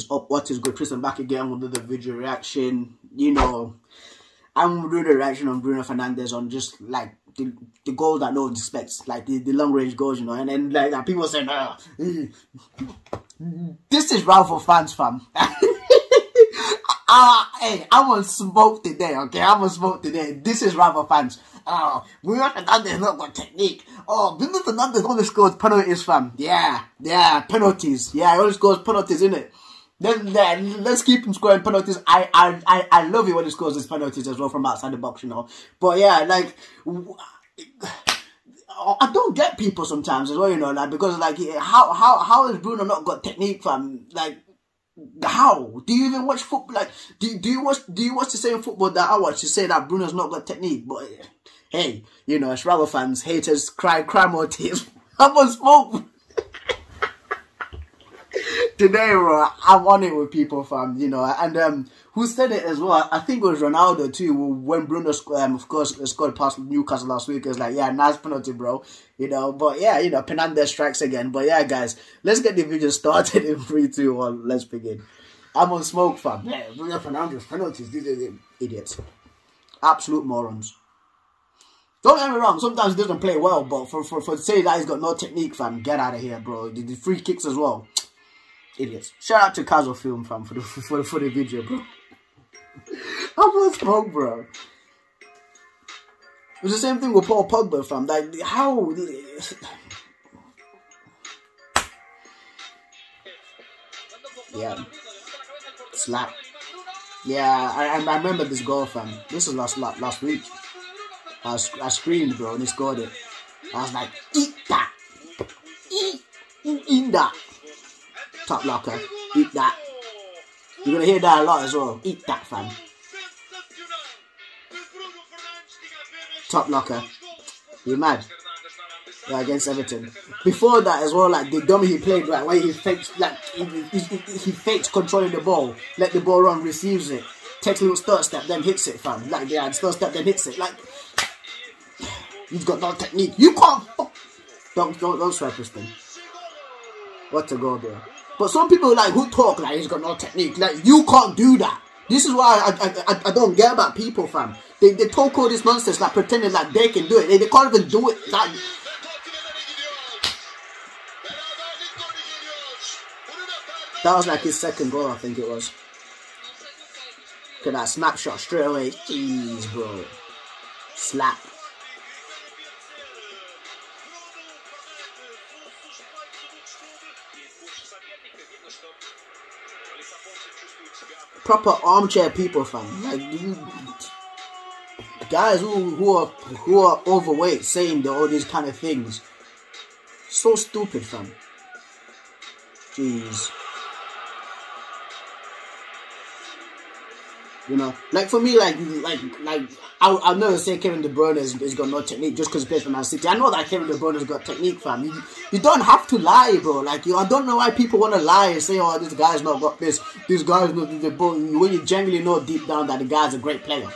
is up? What is good? Tristan back again with the video reaction. You know, I'm doing a reaction on Bruno Fernandes on just like the, the goal that no one expects, like the, the long range goals, you know, and then like people saying, oh, this is Ralph for fans, fam. Ah, uh, hey, I'm on smoke today, okay? I'm on smoke today. This is for fans. Oh, Bruno Fernandes not got technique. Oh, Bruno Fernandes only scores penalties, fam. Yeah, yeah, penalties. Yeah, he only scores penalties, innit? Then, let's keep him scoring penalties. I, I, I, I love it when he scores his penalties as well from outside the box, you know. But yeah, like, I don't get people sometimes as well, you know, like because like how how how has Bruno not got technique, from Like, how do you even watch football? Like, do do you watch do you watch the same football that I watch to say that Bruno's not got technique? But hey, you know, as Rallo fans, haters, cry, cry more tears. I'm on smoke today, bro, I'm on it with people, fam. You know, and um, who said it as well? I think it was Ronaldo too. When Bruno, um, of course, scored past Newcastle last week, it was like, yeah, nice penalty, bro. You know, but yeah, you know, Fernandes strikes again. But yeah, guys, let's get the video started in three, two, one. Let's begin. I'm on smoke, fam. Yeah, Bruno Fernandes penalties. These are idiots, absolute morons. Don't get me wrong, sometimes he doesn't play well, but for, for, for say that he's got no technique, fam, get out of here, bro. The, the free kicks as well idiots. Shout out to Casual Film fam for the for the, for the video, bro. I was smoke, bro. It was the same thing with Paul Pogba, fam. Like how. Yeah. Slap. Yeah, I, I remember this goal, fam. This was last last week. I, I screamed, bro, and he scored it. I was like, eat that. Eat, eat that top locker. Eat that. You're gonna hear that a lot as well. Eat that, fam. Top locker. You mad? Yeah, against Everton. Before that as well, like the dummy he played, right, where he faked, like he, he, he faked controlling the ball, let the ball run, receives it, takes a little start step, then hits it, fam. Like yeah, start step, then hits it. Like he's got no technique. You can't. Don't don't don't swear, Kristen. What a goal there. But some people like who talk like he's got no technique. Like you can't do that. This is why I I, I, I don't get about people, fam. They they talk all this nonsense like pretending like they can do it. They, they can't even do it. Like that was like his second goal, I think it was. Look at that snapshot straight away. Jeez, bro. Slap. Proper armchair people, fam. Like you, guys who who are who are overweight saying all these kind of things. So stupid, fam. Jeez. You know, like for me, like like like I'll, I'll never say Kevin De Bruyne has, has got no technique just because he plays for Man City. I know that Kevin De Bruyne has got technique, fam. You, you don't have to lie, bro. Like you, I don't know why people want to lie and say, "Oh, this guy's not got this. This guy's not the when you genuinely know deep down that the guy's a great player.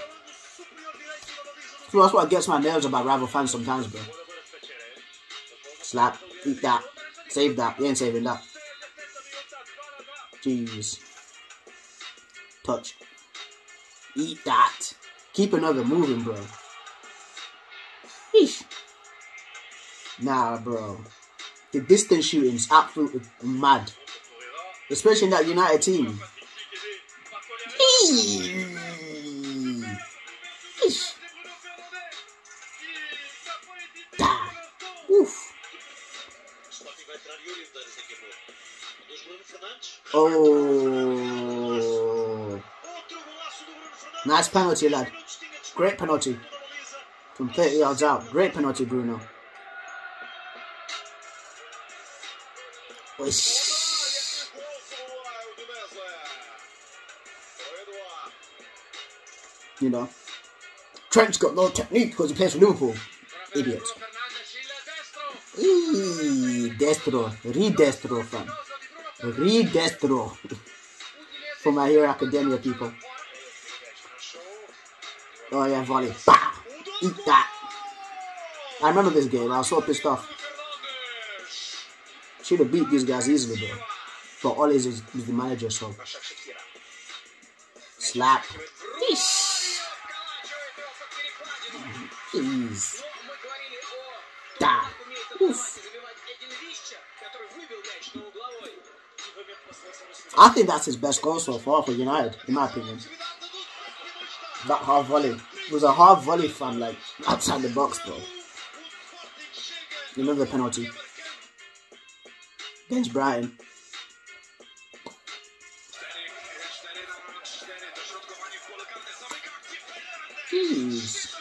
So that's what gets my nerves about rival fans sometimes, bro. Slap, eat that, save that. You ain't saving that. Jeez. Touch. Eat that. Keep another moving, bro. Eesh. Nah, bro. The distance shooting is absolutely mad. Especially in that United team. Eesh. Oof. Oh. Nice penalty, lad. Great penalty. From 30 yards out. Great penalty, Bruno. You know. Trent's got no technique because he plays for Liverpool. Idiot. Eee, destro. Re-destro, fam. Re-destro. For my Hero Academia people. Oh yeah, volley. Bah! Eat that. I remember this game. I was so pissed off. Should have beat these guys easily, bro. But all is is the manager, so slap. Jeez. Da. Oof. I think that's his best goal so far for United, in my opinion. That half volley. It was a half volley from like outside the box, bro. Remember the penalty against Brighton. Jeez.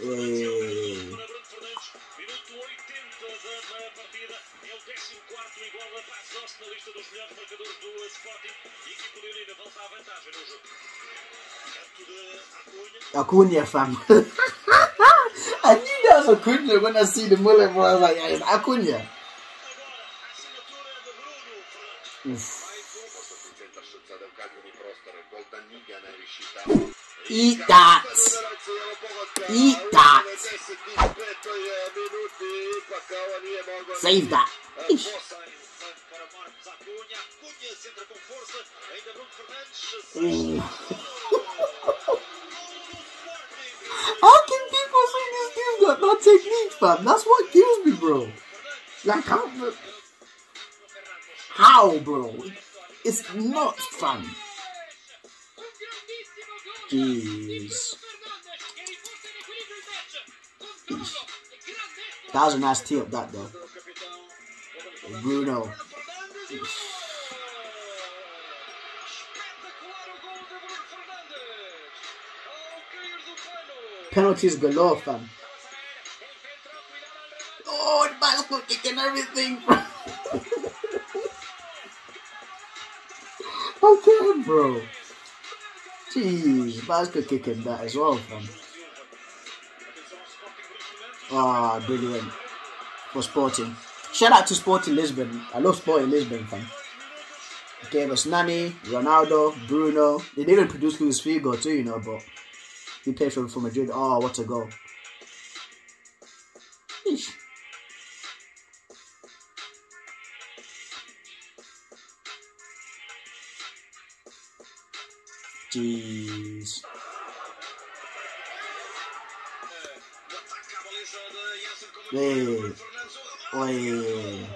Ei. Minuto 80 da partida. É o 14 igual a Passos na lista dos melhores marcadores do Sporting. E a equipa leonina volta à vantagem no jogo. Canto de Acuña. Acuña, fam. I knew that was Acuña when I see the mullet, bro. I was like, yeah, it's Acuña. Uff. Eat that. Eat that. Save that. How can people say this dude's got no technique, fam? That's what kills me, bro. Like, how, how bro? It's not fun. Jeez. That was a nice tee up that though. Bruno. Penalties galore, fam. Oh, bicycle kicking everything, bro. okay, bro. Jeez, Basco kicking that as well, fam. Ah, brilliant. For Sporting. Shout out to Sporting Lisbon. I love Sporting Lisbon, fam. Gave us Nani, Ronaldo, Bruno. They didn't produce Luis Figo too, you know, but he played for, for Madrid. Oh, what a goal. Eesh. Jeez. Hey. Oi.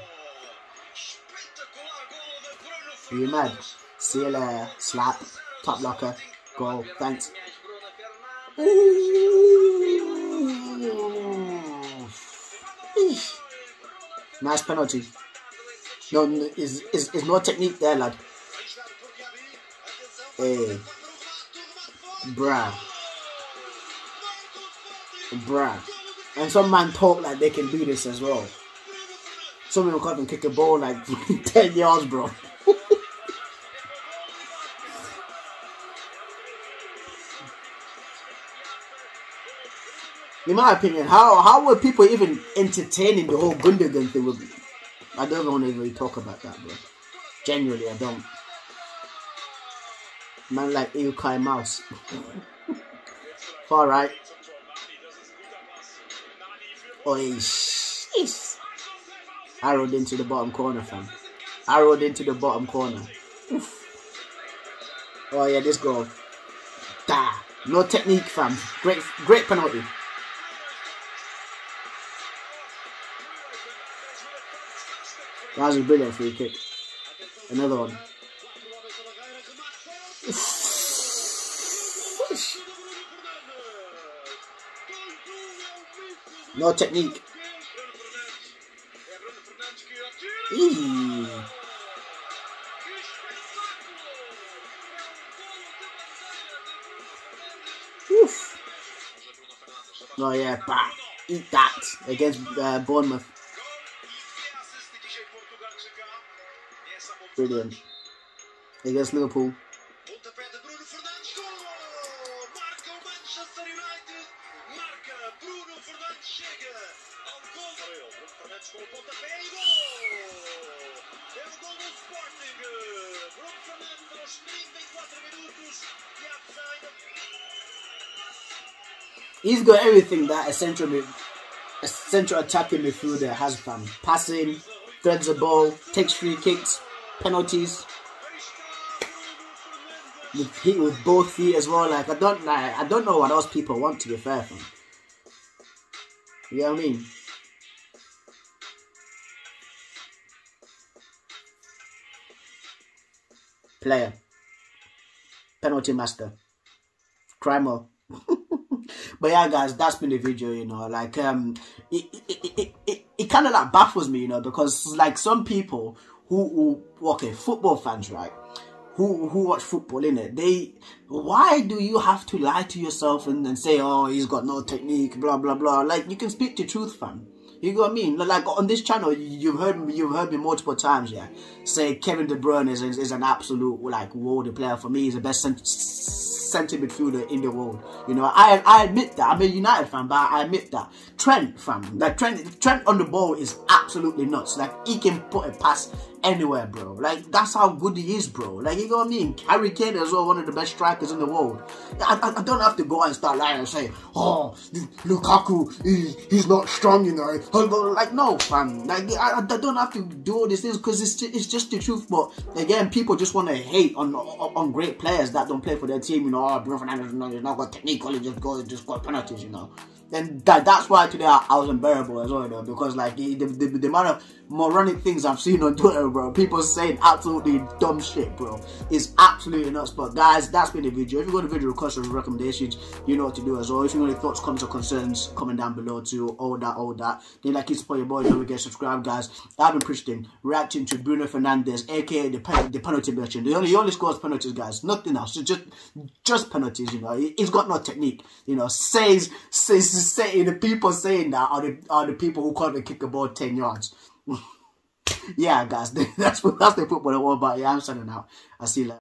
Are you mad? See you later. Slap. Top locker. Goal. Thanks. Nice penalty. No, is is is no technique there, lad. Hey. Bruh. Bruh. And some man talk like they can do this as well. Some people can't even kick a ball like 10 yards, bro. In my opinion, how how were people even entertaining the whole Gundogan thing? With, I don't want to really talk about that, bro. Genuinely, I don't. Man like Ilkay Mouse. Alright. Oh, he's, arrowed into the bottom corner, fam. Arrowed into the bottom corner. Oof. Oh yeah, this goal. Da. No technique, fam. Great, great penalty. That was a brilliant free kick. Another one. No technique. Eee. Oof. Oh yeah, bah. Eat that against uh, Bournemouth. Brilliant. Against Liverpool. He's got everything that a central, a central attacking midfielder has, fam. Passing, threads the ball, takes free kicks, penalties. With hit with both feet as well. Like I don't like I don't know what else people want to be fair from. You know what I mean? Player. Penalty master. Crimer. But yeah guys that's been the video you know like um it it, it, it, it kind of like baffles me you know because like some people who, who okay football fans right who who watch football in it they why do you have to lie to yourself and, and say oh he's got no technique blah blah blah like you can speak the truth fam you know what I mean? Like on this channel, you've heard me, you've heard me multiple times, yeah. Say Kevin De Bruyne is, is, is an absolute like world player for me. He's the best centre midfielder in the world. You know, I I admit that. I'm a United fan, but I admit that. Trent, fam, like Trent, Trent on the ball is absolutely nuts. Like he can put a pass anywhere, bro. Like that's how good he is, bro. Like you know what I mean? Harry Kane is well one of the best strikers in the world. I, I, I don't have to go and start lying and say, oh, Lukaku, he, he's not strong, you know. Like no, fam. Like I, I don't have to do all these things because it's it's just the truth. But again, people just want to hate on, on, on great players that don't play for their team. You know, oh, Bruno Fernandes, no, he's not got technique. He just go, just got penalties. You know. And that, that's why today I, I was unbearable as well, though, because like the, the, the amount of moronic things I've seen on Twitter, bro, people saying absolutely dumb shit, bro, is absolutely nuts. But guys, that's been the video. If you got a video requests or recommendations, you know what to do as well. If you got any thoughts, comments, or concerns, comment down below too. All that, all that. Then like, support your boy. Don't forget subscribe, guys. I've been Christian reacting to Bruno Fernandes, aka the, pen the penalty merchant. The only he only scores penalties, guys. Nothing else. Just just penalties. You know, he's got no technique. You know, says says saying the people saying that are the are the people who can't kick a ball ten yards. yeah, guys, that's what that's the football all about. Yeah, I'm signing out. I see you later.